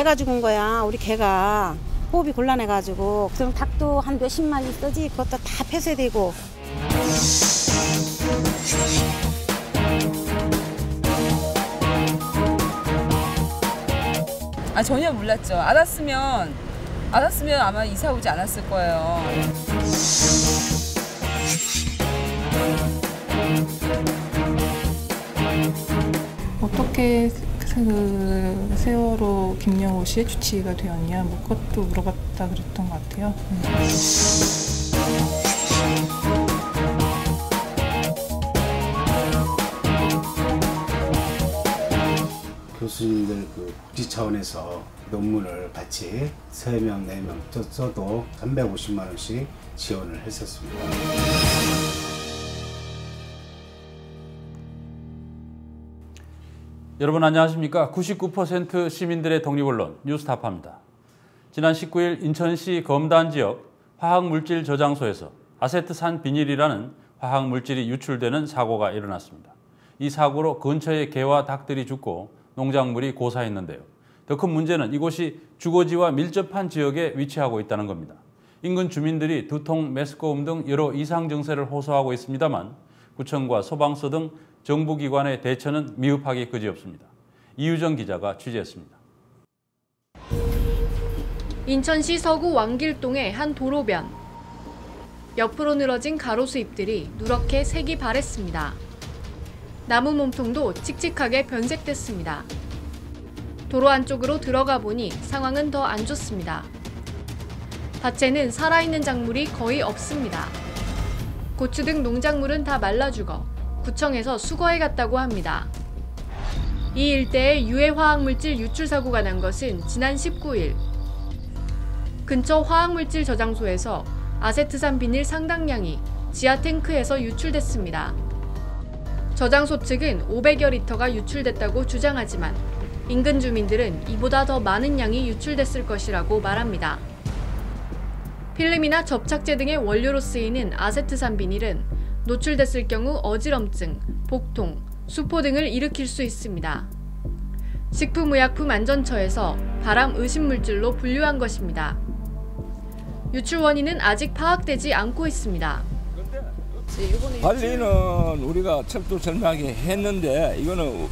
개가 죽은 거야. 우리 개가 호흡이 곤란해가지고 그럼 닭도 한 몇십 마리 있지 그것도 다 폐쇄되고 아 전혀 몰랐죠. 알았으면 알았으면 아마 이사 오지 않았을 거예요. 어떻게 그 세월호 김영호 씨의 주치의가 되었냐 뭐 그것도 물어봤다 그랬던 것 같아요. 음. 교수님들 그 국지 차원에서 논문을 같이 3명, 4명 써도 350만 원씩 지원을 했었습니다. 여러분 안녕하십니까? 99% 시민들의 독립언론 뉴스타파입니다. 지난 19일 인천시 검단 지역 화학물질 저장소에서 아세트산 비닐이라는 화학물질이 유출되는 사고가 일어났습니다. 이 사고로 근처의 개와 닭들이 죽고 농작물이 고사했는데요. 더 큰 문제는 이곳이 주거지와 밀접한 지역에 위치하고 있다는 겁니다. 인근 주민들이 두통, 메스꺼움 등 여러 이상 증세를 호소하고 있습니다만 구청과 소방서 등 정부기관의 대처는 미흡하기 그지없습니다. 이유정 기자가 취재했습니다. 인천시 서구 왕길동의 한 도로변. 옆으로 늘어진 가로수 잎들이 누렇게 색이 바랬습니다. 나무 몸통도 칙칙하게 변색됐습니다. 도로 안쪽으로 들어가 보니 상황은 더 안 좋습니다. 밭에는 살아있는 작물이 거의 없습니다. 고추 등 농작물은 다 말라 죽어 구청에서 수거해 갔다고 합니다. 이 일대에 유해 화학물질 유출 사고가 난 것은 지난 19일. 근처 화학물질 저장소에서 아세트산 비닐 상당량이 지하 탱크에서 유출됐습니다. 저장소 측은 500여 리터가 유출됐다고 주장하지만 인근 주민들은 이보다 더 많은 양이 유출됐을 것이라고 말합니다. 필름이나 접착제 등의 원료로 쓰이는 아세트산 비닐은 노출됐을 경우 어지럼증, 복통, 수포 등을 일으킬 수 있습니다. 식품의약품안전처에서 발암 의심물질로 분류한 것입니다. 유출 원인은 아직 파악되지 않고 있습니다. 관리는 우리가 철두철미하게 했는데 이거는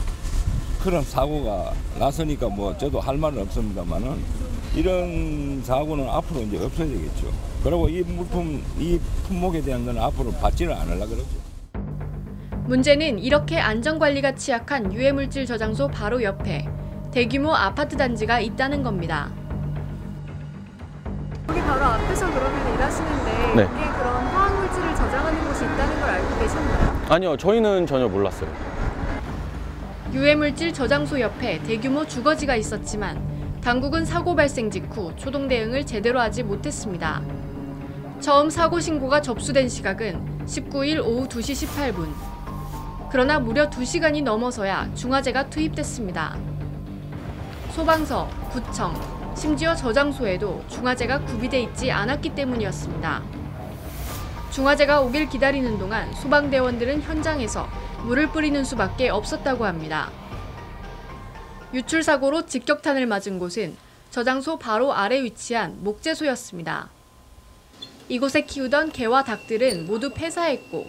그런 사고가 났으니까 뭐 저도 할 말은 없습니다만은 이런 사고는 앞으로 이제 없어야 되겠죠. 그리고 이 물품 이 품목에 대한 건 앞으로 받지는 않으려 그러죠. 문제는 이렇게 안전관리가 취약한 유해물질 저장소 바로 옆에 대규모 아파트 단지가 있다는 겁니다. 여기 바로 앞에서 그러면 일하시는데 네. 여기에 그런 화학물질을 저장하는 곳이 있다는 걸 알고 계셨나요? 아니요, 저희는 전혀 몰랐어요. 유해물질 저장소 옆에 대규모 주거지가 있었지만 당국은 사고 발생 직후 초동 대응을 제대로 하지 못했습니다. 처음 사고 신고가 접수된 시각은 19일 오후 2시 18분. 그러나 무려 2시간이 넘어서야 중화제가 투입됐습니다. 소방서, 구청, 심지어 저장소에도 중화제가 구비돼 있지 않았기 때문이었습니다. 중화제가 오길 기다리는 동안 소방대원들은 현장에서 물을 뿌리는 수밖에 없었다고 합니다. 유출 사고로 직격탄을 맞은 곳은 저장소 바로 아래 위치한 목재소였습니다. 이곳에 키우던 개와 닭들은 모두 폐사했고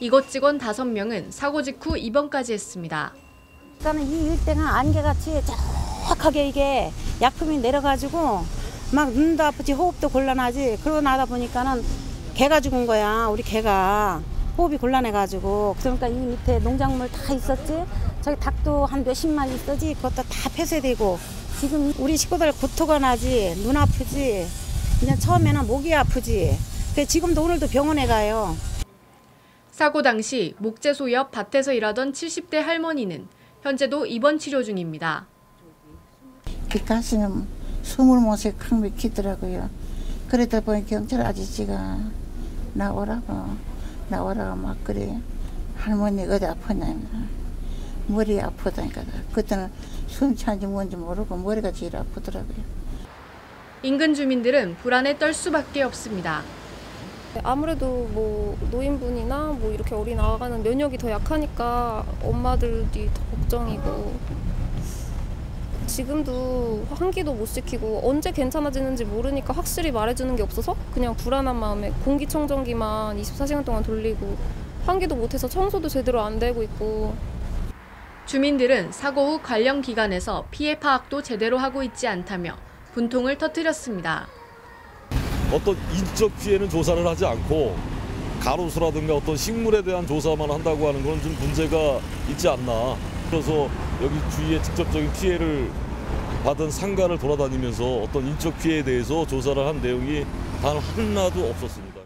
이곳 직원 5명은 사고 직후 입원까지 했습니다. 그러니까 이 일대가 안개같이 쫙하게 이게 약품이 내려가지고 막 눈도 아프지 호흡도 곤란하지 그러고 나다 보니까는 개가 죽은 거야 우리 개가 호흡이 곤란해가지고 그러니까 이 밑에 농작물 다 있었지 저기 닭도 한 몇십 마리 있었지 그것도 다 폐쇄되고 지금 우리 식구들 고토가 나지 눈 아프지 그냥 처음에는 목이 아프지 그래 지금도 오늘도 병원에 가요 사고 당시 목재소 옆 밭에서 일하던 70대 할머니는 현재도 입원 치료 중입니다. 그 가슴에 숨을 못쉬 콱 막히더라고요. 그러다 보니 경찰 아저씨가 나오라고 나오라고 막 그래 할머니 어디 아프냐 머리 아프다니까 그때는 숨 차는지 뭔지 모르고 머리가 제일 아프더라고요. 인근 주민들은 불안에 떨 수밖에 없습니다. 아무래도 뭐 노인분이나 뭐 이렇게 어린 아가 는 면역이 더 약하니까 엄마들이 더 걱정이고 지금도 환기도 못 시키고 언제 괜찮아지는지 모르니까 확실히 말해주는 게 없어서 그냥 불안한 마음에 공기청정기만 24시간 동안 돌리고 환기도 못해서 청소도 제대로 안 되고 있고 주민들은 사고 후 관련 기관에서 피해 파악도 제대로 하고 있지 않다며 분통을 터뜨렸습니다. 어떤 인적 피해는 조사를 하지 않고 가로수라든가 어떤 식물에 대한 조사만 한다고 하는 건 좀 문제가 있지 않나. 그래서 여기 주위에 직접적인 피해를 받은 상가를 돌아다니면서 어떤 인적 피해에 대해서 조사를 한 내용이 단 하나도 없었습니다.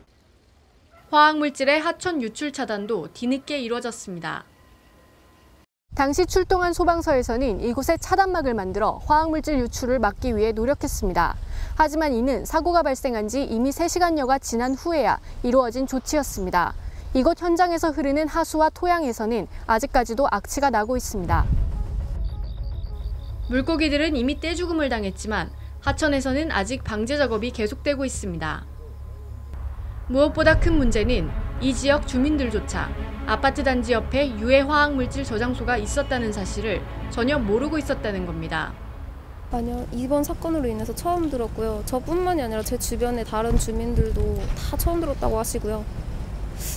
화학물질의 하천 유출 차단도 뒤늦게 이루어졌습니다. 당시 출동한 소방서에서는 이곳에 차단막을 만들어 화학물질 유출을 막기 위해 노력했습니다. 하지만 이는 사고가 발생한 지 이미 3시간여가 지난 후에야 이루어진 조치였습니다. 이곳 현장에서 흐르는 하수와 토양에서는 아직까지도 악취가 나고 있습니다. 물고기들은 이미 떼죽음을 당했지만 하천에서는 아직 방제 작업이 계속되고 있습니다. 무엇보다 큰 문제는 이 지역 주민들조차 아파트 단지 옆에 유해 화학 물질 저장소가 있었다는 사실을 전혀 모르고 있었다는 겁니다. 아니요, 이번 사건으로 인해서 처음 들었고요. 저뿐만이 아니라 제 주변의 다른 주민들도 다 처음 들었다고 하시고요.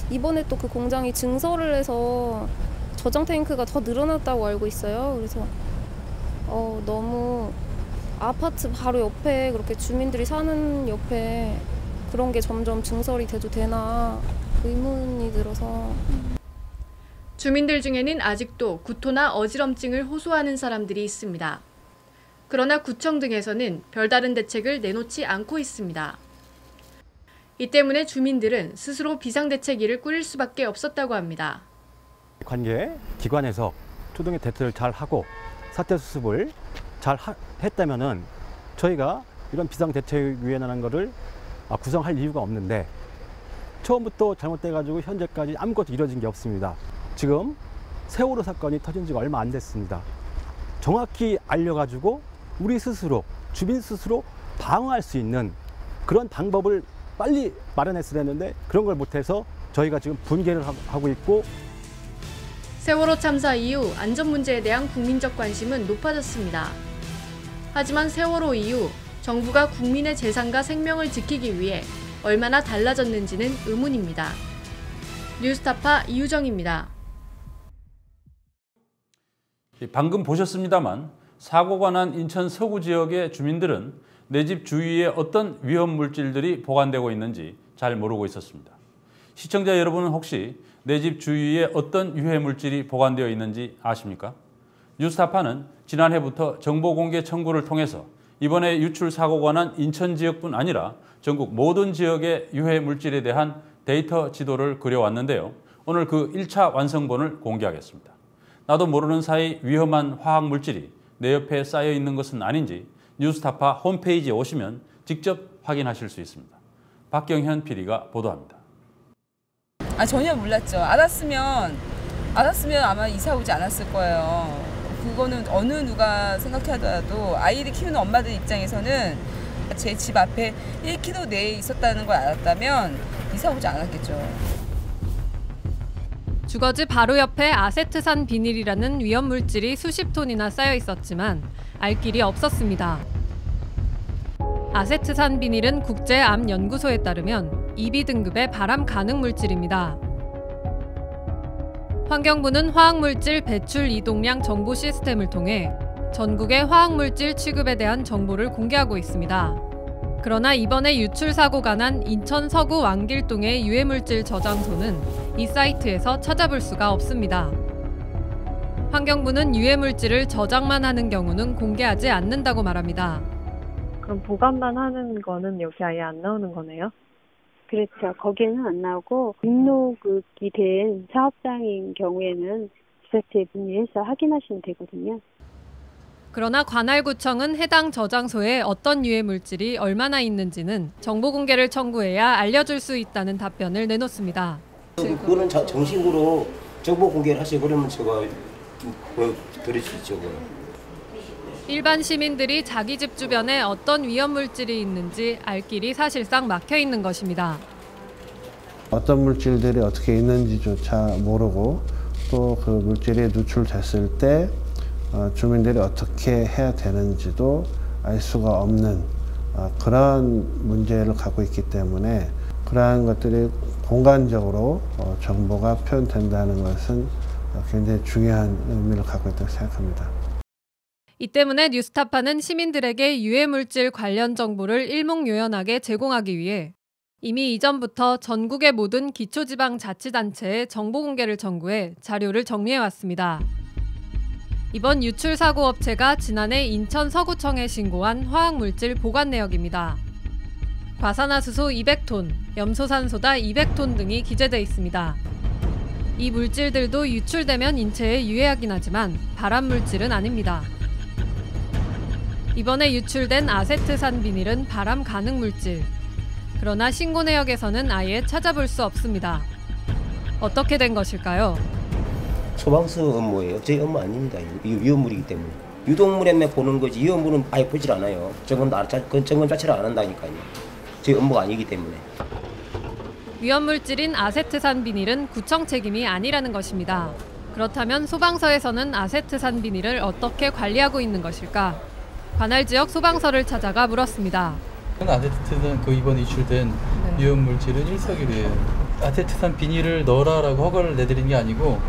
이번에 또 그 공장이 증설을 해서 저장 탱크가 더 늘어났다고 알고 있어요. 그래서 어, 너무 아파트 바로 옆에 그렇게 주민들이 사는 옆에 그런 게 점점 증설이 돼도 되나 의문이 들어서 주민들 중에는 아직도 구토나 어지럼증을 호소하는 사람들이 있습니다. 그러나 구청 등에서는 별다른 대책을 내놓지 않고 있습니다. 이 때문에 주민들은 스스로 비상대책위를 꾸릴 수밖에 없었다고 합니다. 관계 기관에서 초동의 대처를 잘 하고 사태 수습을 잘 하, 했다면은 저희가 이런 비상대책위원회라는 거를 아, 구성할 이유가 없는데 처음부터 잘못돼가지고 현재까지 아무것도 이루어진 게 없습니다. 지금 세월호 사건이 터진 지가 얼마 안 됐습니다. 정확히 알려가지고 우리 스스로 주민 스스로 방어할 수 있는 그런 방법을 빨리 마련했어야 했는데 그런 걸 못해서 저희가 지금 분개를 하고 있고 세월호 참사 이후 안전 문제에 대한 국민적 관심은 높아졌습니다. 하지만 세월호 이후 정부가 국민의 재산과 생명을 지키기 위해 얼마나 달라졌는지는 의문입니다. 뉴스타파 이유정입니다. 방금 보셨습니다만 사고가 난 인천 서구 지역의 주민들은 내 집 주위에 어떤 위험 물질들이 보관되고 있는지 잘 모르고 있었습니다. 시청자 여러분은 혹시 내 집 주위에 어떤 유해 물질이 보관되어 있는지 아십니까? 뉴스타파는 지난해부터 정보 공개 청구를 통해서 이번에 유출 사고가 난 인천 지역뿐 아니라 전국 모든 지역의 유해 물질에 대한 데이터 지도를 그려왔는데요. 오늘 그 1차 완성본을 공개하겠습니다. 나도 모르는 사이 위험한 화학 물질이 내 옆에 쌓여 있는 것은 아닌지 뉴스타파 홈페이지에 오시면 직접 확인하실 수 있습니다. 박경현 PD가 보도합니다. 아 전혀 몰랐죠. 알았으면 알았으면 아마 이사 오지 않았을 거예요. 그거는 어느 누가 생각하더라도 아이를 키우는 엄마들 입장에서는 제 집 앞에 1km 내에 있었다는 걸 알았다면 이사 오지 않았겠죠. 주거지 바로 옆에 아세트산 비닐이라는 위험 물질이 수십 톤이나 쌓여 있었지만 알 길이 없었습니다. 아세트산 비닐은 국제암연구소에 따르면 2B 등급의 발암 가능 물질입니다. 환경부는 화학물질 배출 이동량 정보 시스템을 통해 전국의 화학물질 취급에 대한 정보를 공개하고 있습니다. 그러나 이번에 유출 사고가 난 인천 서구 왕길동의 유해물질 저장소는 이 사이트에서 찾아볼 수가 없습니다. 환경부는 유해물질을 저장만 하는 경우는 공개하지 않는다고 말합니다. 그럼 보관만 하는 거는 여기 아예 안 나오는 거네요? 그렇죠. 거기에는 안 나오고 등록이 된 사업장인 경우에는 지자체에 문의해서 확인하시면 되거든요. 그러나 관할구청은 해당 저장소에 어떤 유해 물질이 얼마나 있는지는 정보 공개를 청구해야 알려줄 수 있다는 답변을 내놓습니다. 그거는 자- 정식으로 정보 공개를 하시고 그러면 제가 보여드릴 수 있죠. 그거는. 일반 시민들이 자기 집 주변에 어떤 위험 물질이 있는지 알 길이 사실상 막혀 있는 것입니다. 어떤 물질들이 어떻게 있는지조차 모르고 또 그 물질이 누출됐을 때 어, 주민들이 어떻게 해야 되는지도 알 수가 없는 어, 그런 문제를 갖고 있기 때문에 그러한 것들이 공간적으로 어, 정보가 표현된다는 것은 어, 굉장히 중요한 의미를 갖고 있다고 생각합니다. 이 때문에 뉴스타파는 시민들에게 유해물질 관련 정보를 일목요연하게 제공하기 위해 이미 이전부터 전국의 모든 기초지방자치단체에 정보 공개를 청구해 자료를 정리해왔습니다. 이번 유출 사고 업체가 지난해 인천 서구청에 신고한 화학물질 보관 내역입니다. 과산화수소 200톤, 염소산소다 200톤 등이 기재돼 있습니다. 이 물질들도 유출되면 인체에 유해하긴 하지만 발암 물질은 아닙니다. 이번에 유출된 아세트산 비닐은 발암 가능 물질. 그러나 신고 내역에서는 아예 찾아볼 수 없습니다. 어떻게 된 것일까요? 소방서 업무예요. 제 업무 아닙니다. 이 위험물이기 때문에. 유독물에만 보는 거지 위험물은 아예 보질 않아요. 점검, 자, 그 점검 자체를 안 한다니까요. 제 업무가 아니기 때문에. 위험물질인 아세트산 비닐은 구청 책임이 아니라는 것입니다. 그렇다면 소방서에서는 아세트산 비닐을 어떻게 관리하고 있는 것일까? 관할 지역 소방서를 찾아가 물었습니다. 아세트산 그 이번에 유출된 위험 물질은 일석이류예요. 아세트산 비닐을 넣어라라고 허가를 내드린 게 아니고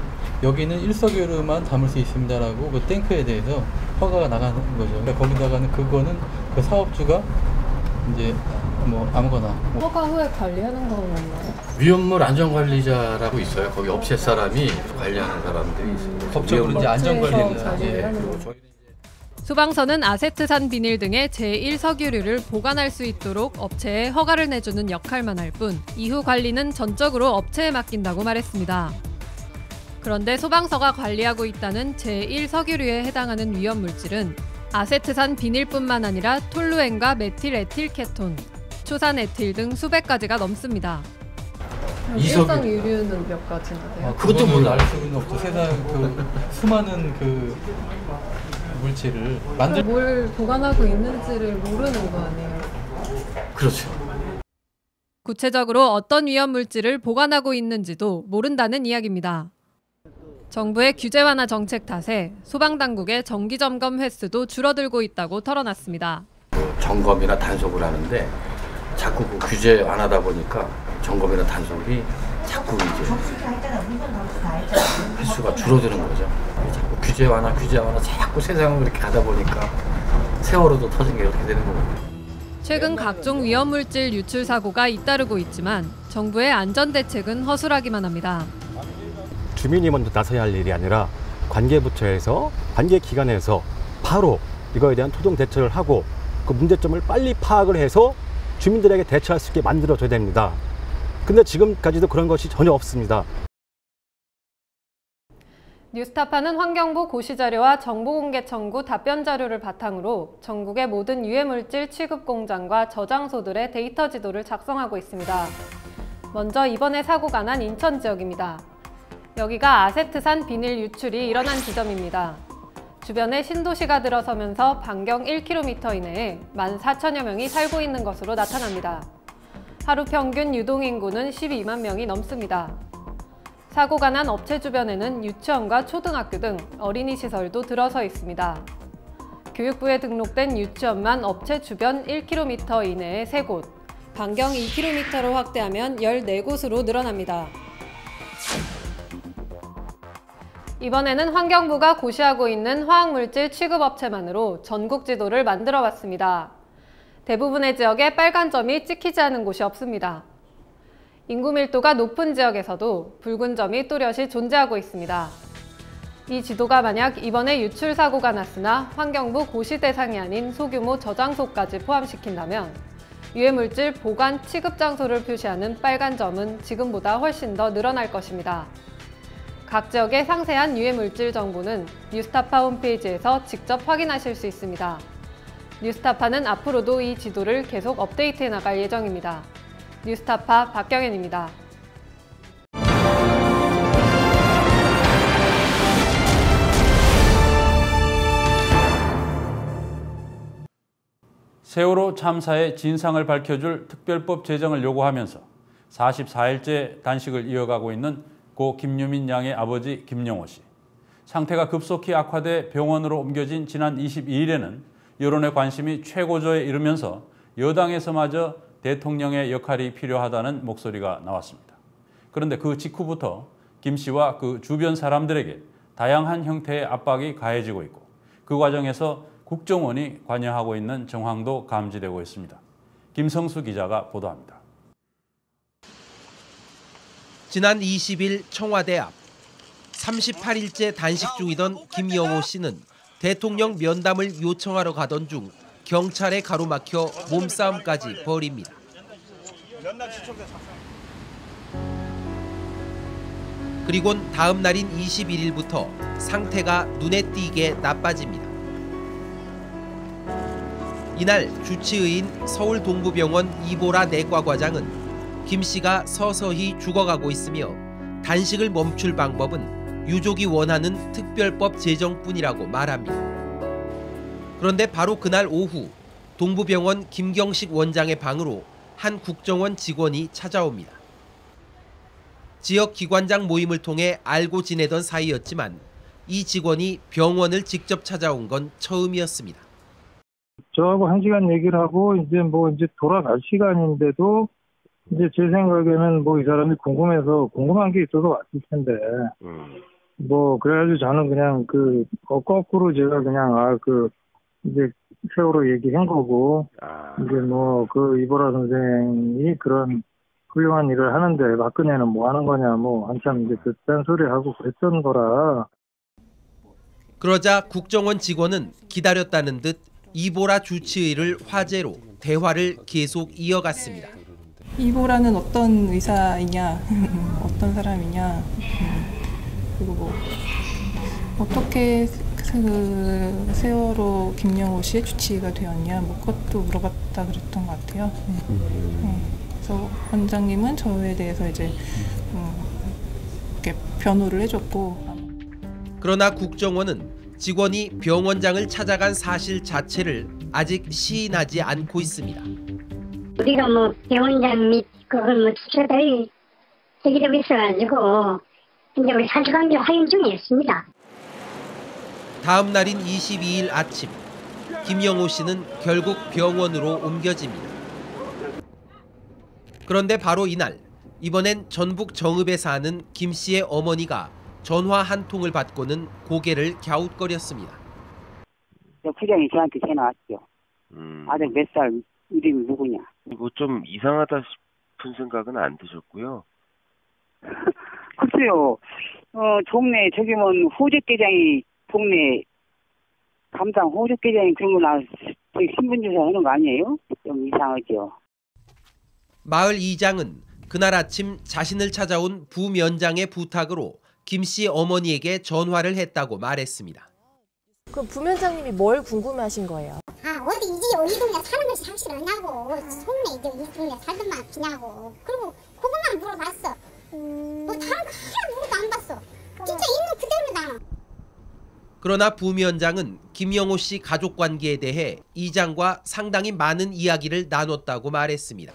여기는 일석이류만 담을 수 있습니다라고 그 탱크에 대해서 허가가 나가는 거죠. 그러니까 거기다가는 그거는 그 사업주가 이제 뭐 아무거나 뭐 허가 후에 관리하는 건 없나요? 위험물 안전관리자라고 있어요. 거기 업체 사람이 관리하는 사람들이 있어요. 법적으로 이제 안전관리는 예. 소방서는 아세트산 비닐 등의 제1석유류를 보관할 수 있도록 업체에 허가를 내주는 역할만 할 뿐 이후 관리는 전적으로 업체에 맡긴다고 말했습니다. 그런데 소방서가 관리하고 있다는 제1석유류에 해당하는 위험물질은 아세트산 비닐뿐만 아니라 톨루엔과 메틸 에틸케톤, 초산 에틸 등 수백 가지가 넘습니다. 이석유- 일상 유류는 몇 가지나 돼요? 아, 그것도 몰라. 알 수는 없죠. 세상 그 수많은 그 물질을 만들 뭘 보관하고 있는지를 모르는 거 아니에요? 그렇죠. 구체적으로 어떤 위험 물질을 보관하고 있는지도 모른다는 이야기입니다. 정부의 규제 완화 정책 탓에 소방 당국의 정기 점검 횟수도 줄어들고 있다고 털어놨습니다. 점검이나 단속을 하는데 자꾸 그 규제 안 하다 보니까 점검이나 단속이 자꾸 이제 횟수가 줄어드는 거죠. 규제 완화, 규제 완화 자꾸 세상을 그렇게 가다 보니까 세월호도 터진 게 이렇게 되는 거거든요. 최근 각종 위험 물질 유출 사고가 잇따르고 있지만 정부의 안전 대책은 허술하기만 합니다. 주민이 먼저 나서야 할 일이 아니라 관계부처에서 관계기관에서 바로 이거에 대한 토종 대처를 하고 그 문제점을 빨리 파악을 해서 주민들에게 대처할 수 있게 만들어줘야 됩니다. 근데 지금까지도 그런 것이 전혀 없습니다. 뉴스타파는 환경부 고시자료와 정보공개 청구 답변 자료를 바탕으로 전국의 모든 유해물질 취급 공장과 저장소들의 데이터 지도를 작성하고 있습니다. 먼저 이번에 사고가 난 인천 지역입니다. 여기가 아세트산 비닐 유출이 일어난 지점입니다. 주변에 신도시가 들어서면서 반경 1km 이내에 14,000여 명이 살고 있는 것으로 나타납니다. 하루 평균 유동인구는 12만 명이 넘습니다. 사고가 난 업체 주변에는 유치원과 초등학교 등 어린이 시설도 들어서 있습니다. 교육부에 등록된 유치원만 업체 주변 1km 이내에 3곳, 반경 2km로 확대하면 14곳으로 늘어납니다. 이번에는 환경부가 고시하고 있는 화학물질 취급업체만으로 전국 지도를 만들어 봤습니다. 대부분의 지역에 빨간 점이 찍히지 않은 곳이 없습니다. 인구 밀도가 높은 지역에서도 붉은 점이 또렷이 존재하고 있습니다. 이 지도가 만약 이번에 유출 사고가 났으나 환경부 고시 대상이 아닌 소규모 저장소까지 포함시킨다면 유해물질 보관 취급 장소를 표시하는 빨간 점은 지금보다 훨씬 더 늘어날 것입니다. 각 지역의 상세한 유해물질 정보는 뉴스타파 홈페이지에서 직접 확인하실 수 있습니다. 뉴스타파는 앞으로도 이 지도를 계속 업데이트해 나갈 예정입니다. 뉴스타파 박경현입니다. 세월호 참사의 진상을 밝혀줄 특별법 제정을 요구하면서 44일째 단식을 이어가고 있는 고 김유민 양의 아버지 김영호 씨. 상태가 급속히 악화돼 병원으로 옮겨진 지난 22일에는 여론의 관심이 최고조에 이르면서 여당에서마저 대통령의 역할이 필요하다는 목소리가 나왔습니다. 그런데 그 직후부터 김 씨와 그 주변 사람들에게 다양한 형태의 압박이 가해지고 있고 그 과정에서 국정원이 관여하고 있는 정황도 감지되고 있습니다. 김성수 기자가 보도합니다. 지난 20일 청와대 앞 38일째 단식 중이던 김영호 씨는 대통령 면담을 요청하러 가던 중 경찰에 가로막혀 몸싸움까지 벌입니다. 그리곤 다음 날인 21일부터 상태가 눈에 띄게 나빠집니다. 이날 주치의인 서울 동부병원 이보라 내과 과장은 김 씨가 서서히 죽어가고 있으며 단식을 멈출 방법은 유족이 원하는 특별법 제정뿐이라고 말합니다. 그런데 바로 그날 오후 동부병원 김경식 원장의 방으로 한 국정원 직원이 찾아옵니다. 지역 기관장 모임을 통해 알고 지내던 사이였지만 이 직원이 병원을 직접 찾아온 건 처음이었습니다. 저하고 한 시간 얘기를 하고 이제 뭐 이제 돌아갈 시간인데도 이제 제 생각에는 뭐 이 사람이 궁금해서 궁금한 게 있어서 왔을 텐데 뭐 그래가지고 저는 그냥 그 거- 거꾸로 제가 그냥 아그 이제 세월호 얘기한 거고 이제 뭐 그 이보라 선생이 그런 훌륭한 일을 하는데 박근혜는 뭐 하는 거냐 뭐 한참 이제 그딴 소리 하고 그랬던 거라 그러자 국정원 직원은 기다렸다는 듯 이보라 주치의를 화제로 대화를 계속 이어갔습니다. 이보라는 어떤 의사이냐, 어떤 사람이냐, 음, 그리고 뭐 어떻게 그 세월호 김영호 씨의 주치의가 되었냐, 뭐 그것도 물어봤다 그랬던 것 같아요. 네. 네. 그래서 원장님은 저에 대해서 이제 음, 이렇게 변호를 해줬고 그러나 국정원은 직원이 병원장을 찾아간 사실 자체를 아직 시인하지 않고 있습니다. 우리가 뭐 병원장 및 그걸 뭐 주최들 얘기를 있어가지고 이제 우리 사주관계 확인 중에 있습니다. 다음 날인 22일 아침 김영호 씨는 결국 병원으로 옮겨집니다. 그런데 바로 이날 이번엔 전북 정읍에 사는 김 씨의 어머니가 전화 한 통을 받고는 고개를 갸웃거렸습니다. 부장이 저한테 전화 왔죠. 아들 몇 살 이름이 누구냐. 뭐 좀 이상하다 싶은 생각은 안 드셨고요. 글쎄요. 어, 동네 저기 뭐 호적계장이 동네 감당 호적계장이 그런 거나 신분조사 하는 거 아니에요? 좀 이상하죠. 마을 이장은 그날 아침 자신을 찾아온 부면장의 부탁으로 김 씨 어머니에게 전화를 했다고 말했습니다. 그 부면장님이 뭘 궁금해하신 거예요? 아 어디 이제 어디 동네 사는 것이 확실하냐고 동네 이제 이 동네 살던만 지냐고 그리고 그것만 물어봤어 뭐 다른 거 하나도 물어도 안 봤어 진짜 있는 그러나 부면장은 김영호 씨 가족 관계에 대해 이 장과 상당히 많은 이야기를 나눴다고 말했습니다.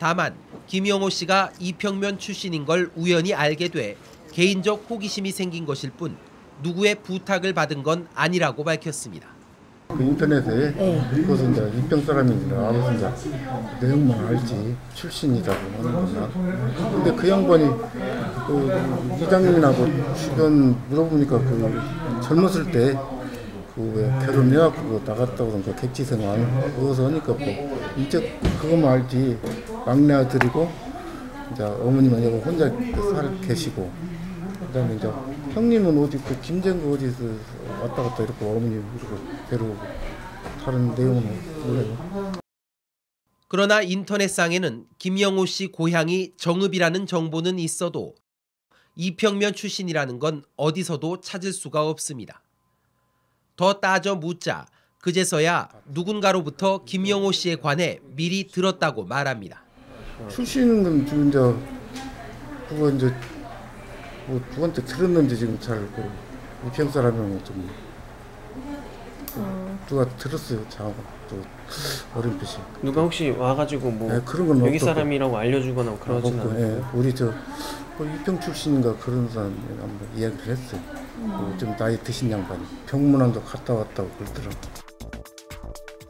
다만 김영호 씨가 이평면 출신인 걸 우연히 알게 돼 개인적 호기심이 생긴 것일 뿐 누구의 부탁을 받은 건 아니라고 밝혔습니다. 그 인터넷에 그것은 이제 입병 사람이니라 알아서 이제 내용만 알지 출신이라고 하는 거나. 근데 그 양반이 그 이장님이나고 주변 물어보니까 그 젊었을 때 그왜 결혼해갖고 나갔다 그런 거 객지 생활 그거서 하니까 뭐 이제 그것만 알지. 막내 아들이고 이제 어머님은 여기 혼자 살 계시고 그다음에 이제 형님은 어디 그 김정구 어디서 왔다 갔다 이렇게 어머니 이렇게 데려오고 다른 내용은 몰라요. 그러나 인터넷상에는 김영호 씨 고향이 정읍이라는 정보는 있어도 이평면 출신이라는 건 어디서도 찾을 수가 없습니다. 더 따져 묻자 그제서야 누군가로부터 김영호 씨에 관해 미리 들었다고 말합니다. 출신은 이제 그거 이제 뭐 누구한테 들었는지 지금 잘그 입형 사람은 좀 누가 들었어요 저하고 또 어렴풋이 누가 혹시 와가지고 뭐 네, 그런 건 여기 없었고. 사람이라고 알려주거나 그러진 없고, 않아요. 예, 우리 저그 이평 출신인가 그런 사람이 한번 이야기를 했어요. 그좀 나이 드신 양반이 병문안도 갔다 왔다고 그러더라고.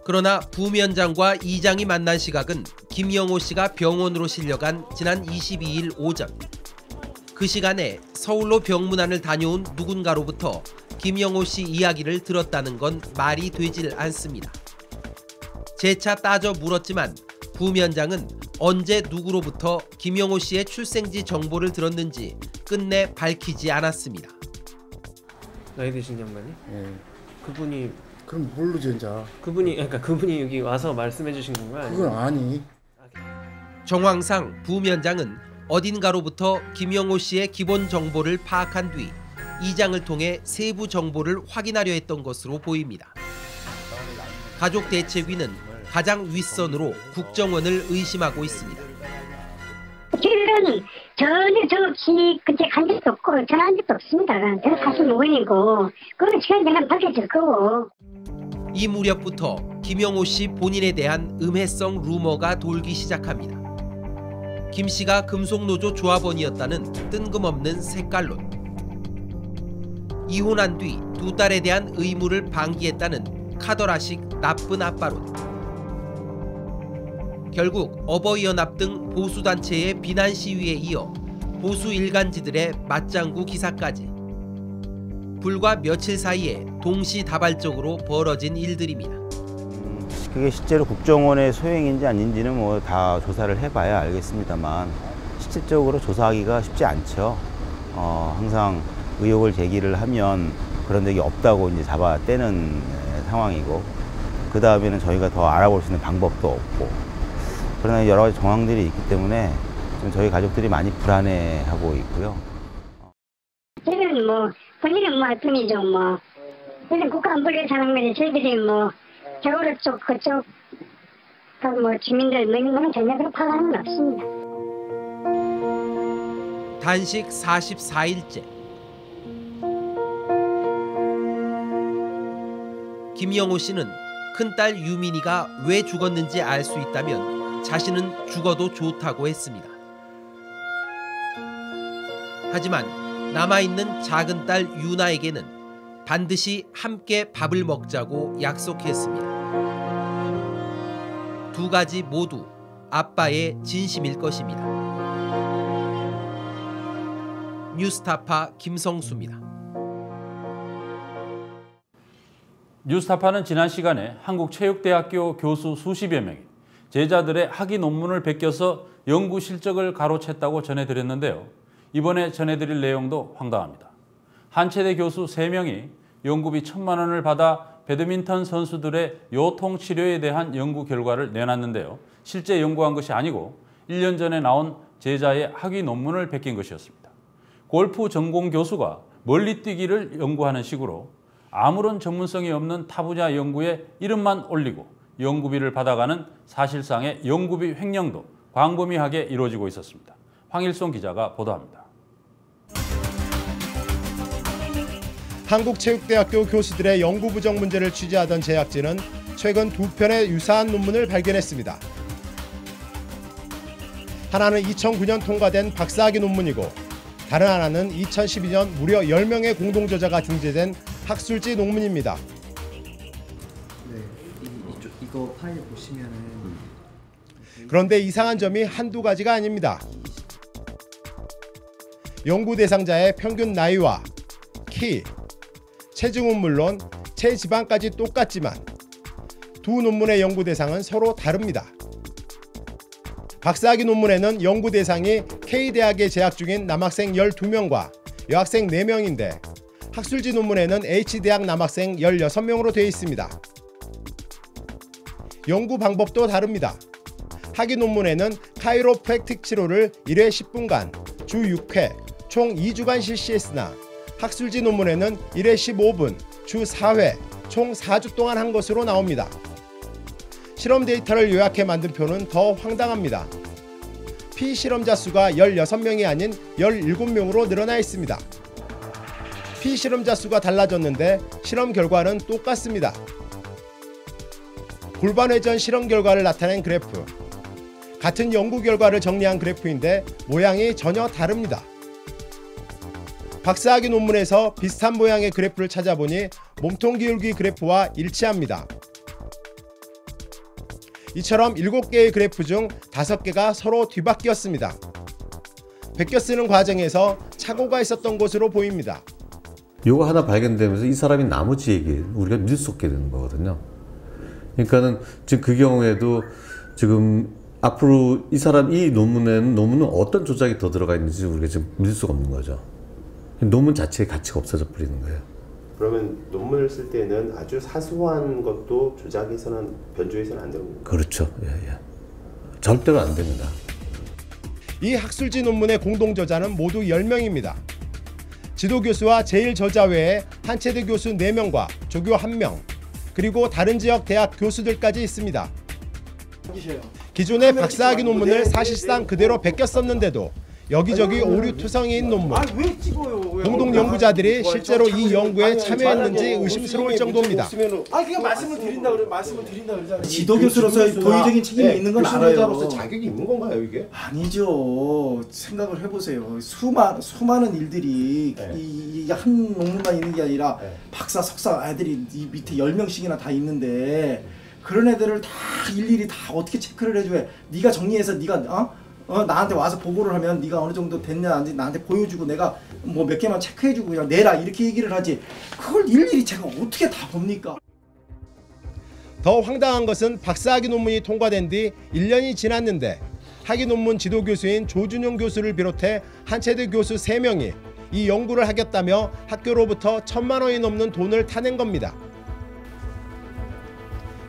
그러나 부위원장과 이장이 만난 시각은 김영호 씨가 병원으로 실려간 지난 22일 오전. 그 시간에 서울로 병문안을 다녀온 누군가로부터 김영호 씨 이야기를 들었다는 건 말이 되질 않습니다. 재차 따져 물었지만 부위원장은 언제 누구로부터 김영호 씨의 출생지 정보를 들었는지 끝내 밝히지 않았습니다. 나이 드신 양반이? 예. 그분이 그럼 모르죠 이제. 그분이 그러니까 그분이 여기 와서 말씀해 주신 건가요? 그건 아니. 정황상 부위원장은 어딘가로부터 김영호 씨의 기본 정보를 파악한 뒤 이장을 통해 세부 정보를 확인하려 했던 것으로 보입니다. 가족 대책위는 가장 윗선으로 국정원을 의심하고 있습니다. 저희는 전혀 저 없이 그때 간 적도 없고 전화한 적도 없습니다. 저는 사실 무근이고 그건 시간 되면 밝혀질 거고. 이 무렵부터 김영호 씨 본인에 대한 음해성 루머가 돌기 시작합니다. 김 씨가 금속노조 조합원이었다는 뜬금없는 색깔론. 이혼한 뒤 두 딸에 대한 의무를 방기했다는 카더라식 나쁜 아빠론. 결국 어버이연합 등 보수단체의 비난 시위에 이어 보수 일간지들의 맞장구 기사까지. 불과 며칠 사이에 동시다발적으로 벌어진 일들입니다. 그게 실제로 국정원의 소행인지 아닌지는 뭐 다 조사를 해봐야 알겠습니다만 실질적으로 조사하기가 쉽지 않죠. 어, 항상 의혹을 제기를 하면 그런 적이 없다고 이제 잡아 떼는 에, 상황이고 그 다음에는 저희가 더 알아볼 수 있는 방법도 없고 그러나 여러 가지 정황들이 있기 때문에 좀 저희 가족들이 많이 불안해하고 있고요. 저희는 뭐 본인은 뭐 하여튼이죠 뭐 저희는 국가 안보를 사는 거지 저희들이 뭐 저거를 쪽 그쪽 주민들 뭐 이런 거는 전혀 그런 파악하는 건 없습니다. 단식 44일째. 김영호 씨는 큰딸 유민이가 왜 죽었는지 알 수 있다면 자신은 죽어도 좋다고 했습니다. 하지만 남아있는 작은 딸 유나에게는 반드시 함께 밥을 먹자고 약속했습니다. 두 가지 모두 아빠의 진심일 것입니다. 뉴스타파 김성수입니다. 뉴스타파는 지난 시간에 한국체육대학교 교수 수십여 명이 제자들의 학위 논문을 베껴서 연구 실적을 가로챘다고 전해드렸는데요. 이번에 전해드릴 내용도 황당합니다. 한체대 교수 3명이 연구비 천만 원을 받아 배드민턴 선수들의 요통 치료에 대한 연구 결과를 내놨는데요. 실제 연구한 것이 아니고 1년 전에 나온 제자의 학위 논문을 베낀 것이었습니다. 골프 전공 교수가 멀리 뛰기를 연구하는 식으로 아무런 전문성이 없는 타분야 연구에 이름만 올리고 연구비를 받아가는 사실상의 연구비 횡령도 광범위하게 이루어지고 있었습니다. 황일송 기자가 보도합니다. 한국체육대학교 교수들의 연구 부정 문제를 취재하던 제작진은 최근 두 편의 유사한 논문을 발견했습니다. 하나는 2009년 통과된 박사학위 논문이고 다른 하나는 2012년 무려 10명의 공동저자가 등재된 학술지 논문입니다. 네, 이, 이거 파일 보시면은 그런데 이상한 점이 한두 가지가 아닙니다. 연구 대상자의 평균 나이와 키, 체중은 물론 체지방까지 똑같지만 두 논문의 연구 대상은 서로 다릅니다. 박사학위 논문에는 연구 대상이 K대학에 재학 중인 남학생 12명과 여학생 4명인데 학술지 논문에는 H대학 남학생 16명으로 되어 있습니다. 연구 방법도 다릅니다. 학위 논문에는 카이로프랙틱 치료를 1회 10분간 주 6회 총 2주간 실시했으나 학술지 논문에는 1회 15분 주 4회 총 4주 동안 한 것으로 나옵니다. 실험 데이터를 요약해 만든 표는 더 황당합니다. 피실험자 수가 16명이 아닌 17명으로 늘어나 있습니다. 피실험자 수가 달라졌는데 실험 결과는 똑같습니다. 골반 회전 실험 결과를 나타낸 그래프. 같은 연구 결과를 정리한 그래프인데 모양이 전혀 다릅니다. 박사학위 논문에서 비슷한 모양의 그래프를 찾아보니 몸통 기울기 그래프와 일치합니다. 이처럼 7개의 그래프 중 5개가 서로 뒤바뀌었습니다. 베껴 쓰는 과정에서 착오가 있었던 것으로 보입니다. 요거 하나 발견되면서 이 사람이 나머지 얘기 우리가 믿을 수 없게 되는 거거든요. 그러니까는 지금 그 경우에도 지금 앞으로 이 사람 이 논문에는 논문은 어떤 조작이 더 들어가 있는지 우리가 지금 믿을 수가 없는 거죠. 논문 자체의 가치가 없어져 버리는 거예요. 그러면 논문을 쓸 때는 아주 사소한 것도 조작해서는 변조해서는 안 되는 거예요. 그렇죠. 예, 예. 절대로 안 됩니다. 이 학술지 논문의 공동 저자는 모두 10명입니다. 지도 교수와 제일 저자 외에 한체대 교수 4명과 조교 1명, 그리고 다른 지역 대학 교수들까지 있습니다. 기존의 박사학위 논문을 사실상 그대로 베껴 썼는데도 여기저기 오류 투성이인 논문. 공동 연구자들이 실제로 이 연구에 참여했는지 의심스러울 정도입니다. 아 그냥 말씀을 드린다 그래 말씀을 드린다 그러잖아요. 지도 교수로서의 도의적인 책임이 네, 있는 건 교수로서 알아요. 자격이 있는 건가요 이게? 아니죠. 생각을 해 보세요. 수많 수많은 일들이 네. 이한 논문만 있는 게 아니라 박사, 석사 애들이 이 밑에 열 명씩이나 다 있는데 그런 애들을 다 일일이 다 어떻게 체크를 해줘야 네가 정리해서 네가 어? 어 나한테 와서 보고를 하면 네가 어느 정도 됐냐 안 됐냐 나한테 보여주고 내가 뭐 몇 개만 체크해주고 그냥 내라 이렇게 얘기를 하지 그걸 일일이 제가 어떻게 다 봅니까? 더 황당한 것은 박사학위 논문이 통과된 뒤 1년이 지났는데 학위 논문 지도 교수인 조준용 교수를 비롯해 한체대 교수 3명이 이 연구를 하겠다며 학교로부터 천만 원이 넘는 돈을 타낸 겁니다.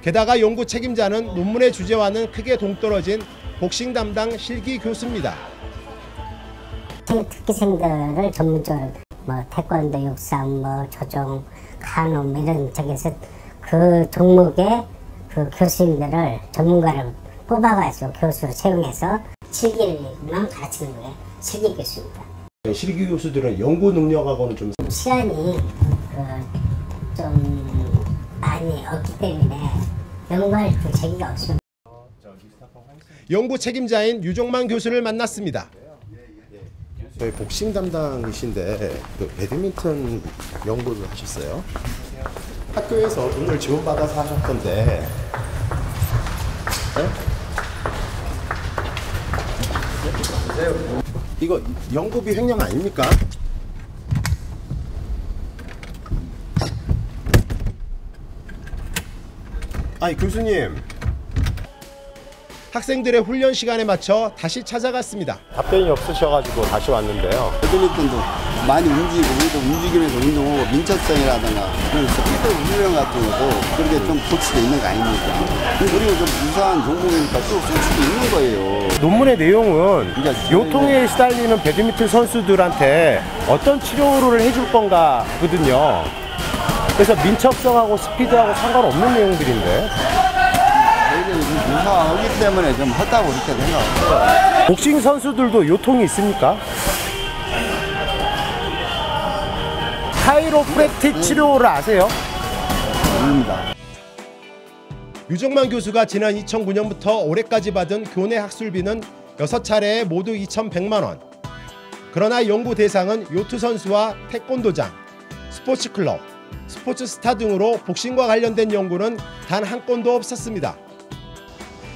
게다가 연구 책임자는 논문의 주제와는 크게 동떨어진 복싱 담당 실기 교수입니다. 특기생들을 전문적으로 뭐 태권도, 육상, 뭐 조종, 카누 뭐 이런 쪽에서 그 종목의 그 교수님들을 전문가를 뽑아가지고 교수로 채용해서 실기를만 가르치는 거예요. 실기 교수입니다. 실기 교수들은 연구 능력하고는 좀 시간이 그 좀 많이 없기 때문에 연구할 그 재미가 없습니다. 연구 책임자인 유종만 교수를 만났습니다. 저희 복싱 담당이신데 그 배드민턴 연구를 하셨어요? 학교에서 돈을 지원받아서 하셨던데 네? 이거 연구비 횡령 아닙니까? 아니 교수님 학생들의 훈련 시간에 맞춰 다시 찾아갔습니다. 답변이 없으셔가지고 다시 왔는데요. 배드민턴도 많이 움직이고 우리도 움직이면서 운동하고 민첩성이라든가 그런 스피드 훈련 같은 것도 그렇게 좀 코치도 있는 거 아닙니까? 그리고 좀 유사한 종목이니까 또쓸 수도 있는 거예요. 논문의 내용은 요통에 시달리는 배드민턴 선수들한테 어떤 치료를 해줄 건가거든요. 그래서 민첩성하고 스피드하고 상관없는 내용들인데 유사하기 때문에 좀 헛다고 그렇게 생각합니다. 복싱 선수들도 요통이 있습니까? 카이로프랙틱 치료를 아세요? 모릅니다. 유정만 교수가 지난 2009년부터 올해까지 받은 교내 학술비는 6차례에 모두 2,100만 원. 그러나 연구 대상은 요트 선수와 태권도장, 스포츠 클럽, 스포츠 스타 등으로 복싱과 관련된 연구는 단 한 건도 없었습니다.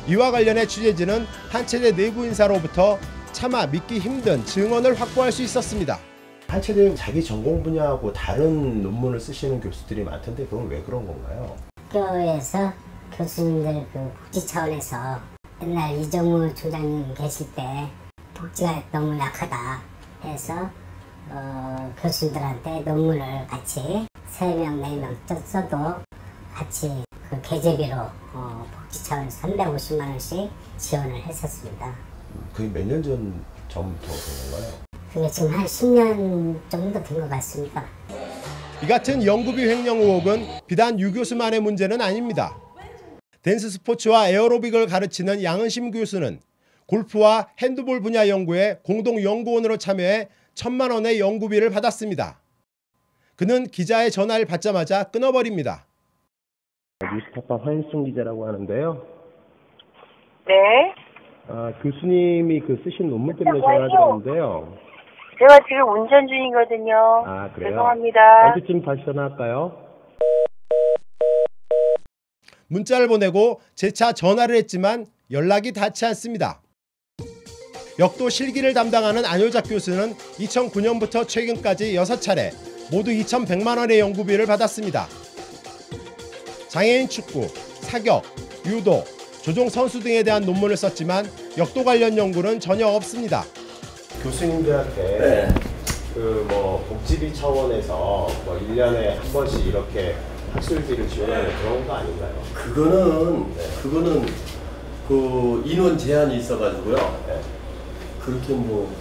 이와 관련해 취재진은 한체대 내부 인사로부터 차마 믿기 힘든 증언을 확보할 수 있었습니다. 한체대는 자기 전공 분야하고 다른 논문을 쓰시는 교수들이 많던데 그건 왜 그런 건가요? 학교에서 교수님들 그 복지 차원에서 옛날 이정우 총장님 계실 때 복지가 너무 약하다 해서 어, 교수님들한테 논문을 같이 세 명, 네명 써도 같이 그 계제비로 어, 복지 차원에서 350만 원씩 지원을 했었습니다. 그게 몇년 전 전부터 그런 건가요? 그게 지금 한 10년 정도 된 것 같습니다. 이 같은 연구비 횡령 의혹은 비단 유 교수만의 문제는 아닙니다. 댄스 스포츠와 에어로빅을 가르치는 양은심 교수는 골프와 핸드볼 분야 연구에 공동 연구원으로 참여해 천만 원의 연구비를 받았습니다. 그는 기자의 전화를 받자마자 끊어버립니다. 뉴스타파 황인순 기자라고 하는데요. 네. 아, 교수님이 그 쓰신 논문 때문에 전화드렸는데요. 제가 지금 운전 중이거든요. 아 그래요? 죄송합니다. 언제쯤 다시 전화할까요? 문자를 보내고 재차 전화를 했지만 연락이 닿지 않습니다. 역도 실기를 담당하는 안효작 교수는 2009년부터 최근까지 6차례 모두 2,100만 원의 연구비를 받았습니다. 장애인 축구, 사격, 유도, 조종 선수 등에 대한 논문을 썼지만 역도 관련 연구는 전혀 없습니다. 교수님들한테 그뭐 복지비 차원에서 뭐 1년에 한 번씩 이렇게 학술비를 지원하는 그런 거 아닌가요? 그거는 그거는 그 인원 제한이 있어 가지고요. 그렇게 뭐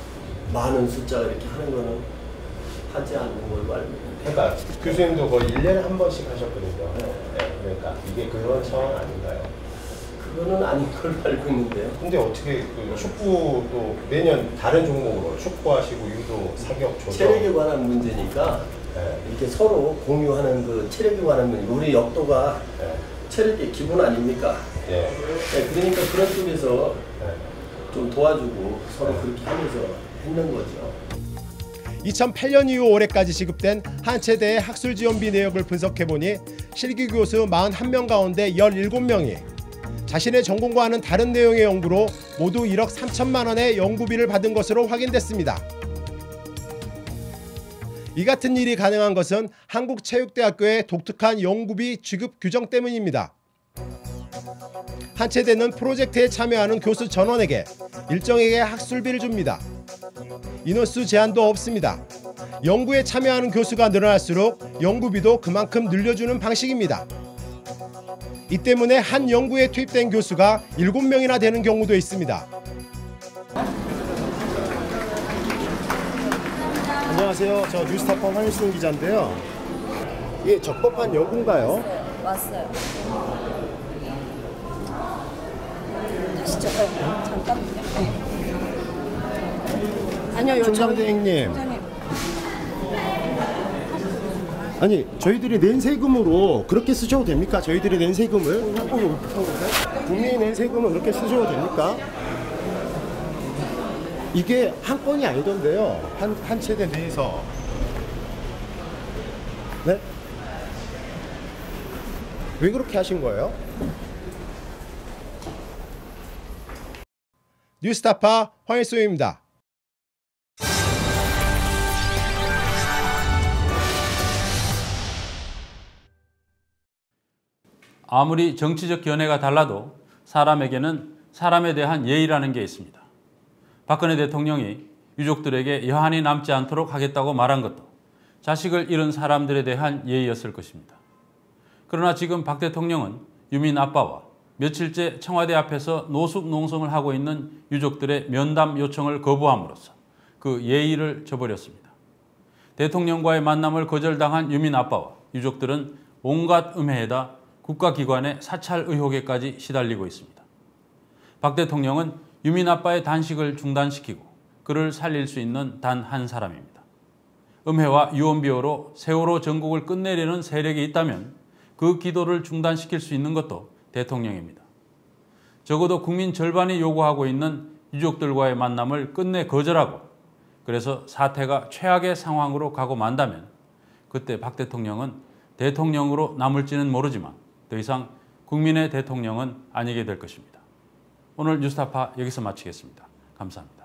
많은 숫자가 이렇게 하는 거는 하지 않는 걸로 알고. 그러니까 교수님도 거의 1년에 한 번씩 하셨거든요. 네, 그러니까 이게 그런 차원 아닌가요? 그거는 아닌 걸로 알고 있는데요. 근데 어떻게 그 축구도 매년 다른 종목으로 축구하시고 유도, 사격, 조정 체력에 관한 문제니까 네. 이렇게 서로 공유하는 그 체력에 관한 문제. 우리 역도가 체력의 기본 아닙니까? 예. 네, 그러니까 그런 쪽에서 좀 도와주고 서로 그렇게 하면서 했는 거죠. 2008년 이후 올해까지 지급된 한 체대의 학술 지원비 내역을 분석해보니 실기 교수 41명 가운데 17명이 자신의 전공과는 다른 내용의 연구로 모두 1억 3천만 원의 연구비를 받은 것으로 확인됐습니다. 이 같은 일이 가능한 것은 한국체육대학교의 독특한 연구비 지급 규정 때문입니다. 한 체대는 프로젝트에 참여하는 교수 전원에게 일정에게 학술비를 줍니다. 인원수 제한도 없습니다. 연구에 참여하는 교수가 늘어날수록 연구비도 그만큼 늘려주는 방식입니다. 이 때문에 한 연구에 투입된 교수가 7명이나 되는 경우도 있습니다. 안녕하세요. 저 뉴스타파 황일순 기자인데요. 이게 적법한 연구인가요? 왔어요. 다 시저 네, 잠깐만요. 네. 아니요, 요 총장대행님. 총장님. 아니 저희들이 낸 세금으로 그렇게 쓰셔도 됩니까? 저희들이 낸 세금을 국민이 낸 세금을 그렇게 쓰셔도 됩니까? 이게 한 건이 아니던데요. 한, 한 체대 내에서. 네? 왜 그렇게 하신 거예요? 뉴스타파 황일소입니다. 아무리 정치적 견해가 달라도 사람에게는 사람에 대한 예의라는 게 있습니다. 박근혜 대통령이 유족들에게 여한이 남지 않도록 하겠다고 말한 것도 자식을 잃은 사람들에 대한 예의였을 것입니다. 그러나 지금 박 대통령은 유민 아빠와 며칠째 청와대 앞에서 노숙 농성을 하고 있는 유족들의 면담 요청을 거부함으로써 그 예의를 저버렸습니다. 대통령과의 만남을 거절당한 유민 아빠와 유족들은 온갖 음해에다 국가기관의 사찰 의혹에까지 시달리고 있습니다. 박 대통령은 유민 아빠의 단식을 중단시키고 그를 살릴 수 있는 단 한 사람입니다. 음해와 유언비어로 세월호 전국을 끝내려는 세력이 있다면 그 기도를 중단시킬 수 있는 것도 대통령입니다. 적어도 국민 절반이 요구하고 있는 유족들과의 만남을 끝내 거절하고 그래서 사태가 최악의 상황으로 가고 만다면 그때 박 대통령은 대통령으로 남을지는 모르지만 더 이상 국민의 대통령은 아니게 될 것입니다. 오늘 뉴스타파 여기서 마치겠습니다. 감사합니다.